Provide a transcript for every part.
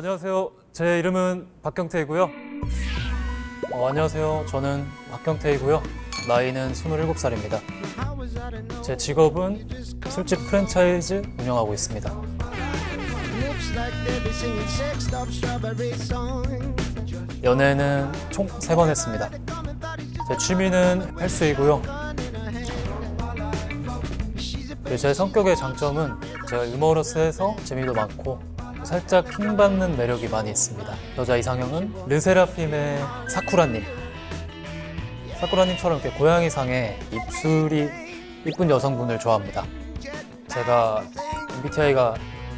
안녕하세요. 제 이름은 박경태이고요. 어, 안녕하세요. 저는 박경태이고요. 나이는 27살입니다. 제 직업은 술집 프랜차이즈 운영하고 있습니다. 연애는 총 3번 했습니다. 제 취미는 헬스이고요. 제 성격의 장점은 제가 유머러스해서 재미도 많고 살짝 킹받는 매력이 많이 있습니다. 여자 이상형은 르세라핌의 사쿠라님. 사쿠라님처럼 이렇게 고양이상의 입술이 이쁜 여성분을 좋아합니다. 제가 MBTI가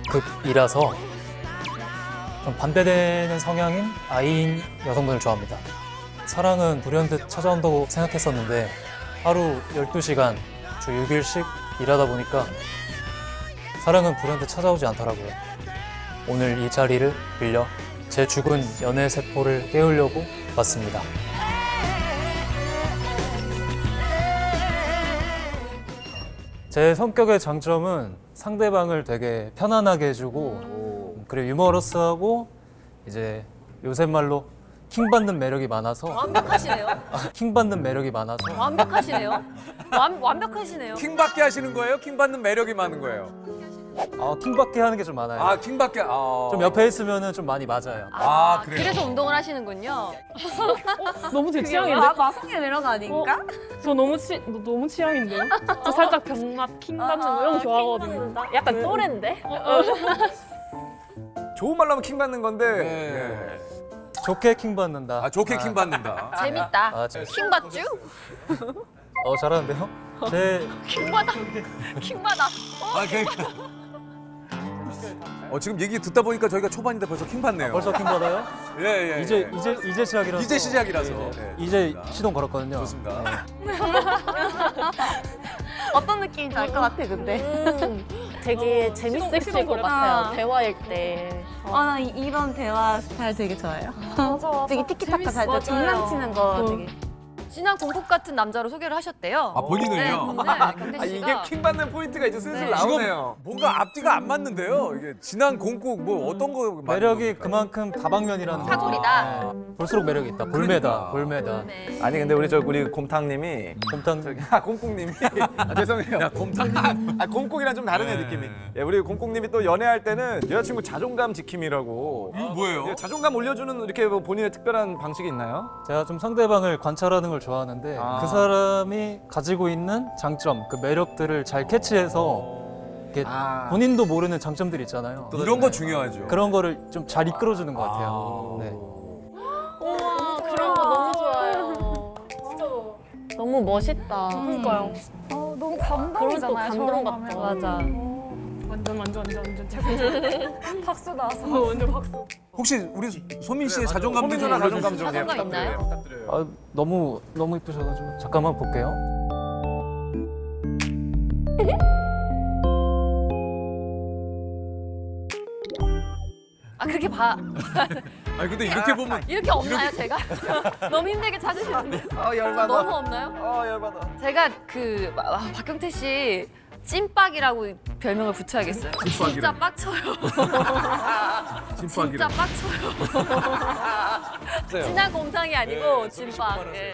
극이라서 좀 반대되는 성향인 I인 여성분을 좋아합니다. 사랑은 불현듯 찾아온다고 생각했었는데 하루 12시간 주 6일씩 일하다 보니까 사랑은 불현듯 찾아오지 않더라고요. 오늘 이 자리를 빌려 제 죽은 연애 세포를 깨우려고 왔습니다. 제 성격의 장점은 상대방을 되게 편안하게 해주고 그리고 유머러스하고 이제 요새 말로 킹 받는 매력이 많아서 완벽하시네요. 킹 받는 매력이 많아서 완벽하시네요. 완, 완벽하시네요. 킹 받게 하시는 거예요? 킹 받는 매력이 많은 거예요? 아, 킹받게 하는 게 좀 많아요. 아 킹받게 아. 좀 옆에 있으면 좀 많이 맞아요. 아, 그래요? 그래서 운동을 하시는군요. 너무 제 취향인데? 마, 마성의 매력 아닌가? 저 너무 취 너무 취향인데요? 저 살짝 병맛 킹 받는 거 이런 거 좋아하거든요. 약간 또래인데? 좋은 말로 하면 킹 받는 건데 네. 좋게 킹받는다. 아 좋게 킹받는다. 재밌다. 아, 저- 킹 받쥬? 어, 잘하는데요? 제 킹 받아. 킹 받아. 아 그러니까. 어 지금 얘기 듣다 보니까 저희가 초반인데 벌써 킹 받네요. 벌써 킹 받아요? 예, 예, 이제 예. 이제 이제 시작이라서 이제 시작이라서. 네, 네. 이제 시동 걸었거든요. 좋습니다. 네. 어떤 느낌인지 알 것 같아 근데 되게 재밌으실 것 같아요. 대화일 때. 아, 나 이- 이런 대화 스타일 되게 좋아해요 맞아. 되게 티키타카 잘때 맞아요. 장난치는 거 되게 진한 곰국 같은 남자로 소개를 하셨대요. 아 본인을요? 네, 근데 경태 아, 이게 씨가 킹 받는 포인트가 이제 슬슬 네. 나오네요. 뭔가 앞뒤가 안 맞는데요. 이게 진한 곰국 뭐 어떤 거 맞는 매력이 겁니까? 그만큼 다방면이라는 거. 사골이다. 네. 볼수록 매력이 있다. 볼매다. 볼매다. 네. 아니 근데 우리 저 우리 곰탕님이 곰탕 아 곰국님이 아, 죄송해요. 야 곰탕. 아 곰국이랑 좀 다르네 네. 느낌이. 예, 우리 곰국님이 또 연애할 때는 여자친구 자존감 지킴이라고. 이거 뭐예요? 예, 자존감 올려주는 이렇게 뭐 본인의 특별한 방식이 있나요? 제가 좀 상대방을 관찰하는 걸 좋아하는데 아. 그 사람이 가지고 있는 장점, 그 매력들을 잘 캐치해서 이렇게 아. 본인도 모르는 장점들이 있잖아요. 이런 거 중요하죠. 그런 거를 좀 잘 이끌어주는 것 같아요. 아. 네. 우와, 그런 거 너무 좋아요. 진짜 너무 멋있다 그러니까요. 어, 너무 그런 또 감동이잖아요. 감동 같아. 맞아 완전 완전 완전 완전 최고. 박수 나왔어. 어, 완전 박수. 혹시 우리 소민 씨의 자존감 좀. 자존감 좀 예, 자존감 있나요? 아, 너무 너무 이쁘셔가지고 잠깐만 볼게요. 아 그렇게 봐. 아니 근데 이렇게 보면 이렇게 없나요 제가? 너무 힘들게 찾으시는데 아 열받아. 너무 없나요? 아 열받아. 제가 그 아, 박경태 씨 찐빡이라고 별명을 붙여야겠어요. 진짜 빡쳐요. 진짜 빡쳐요. 진한 곰탕이 아니고 찐빡. 예.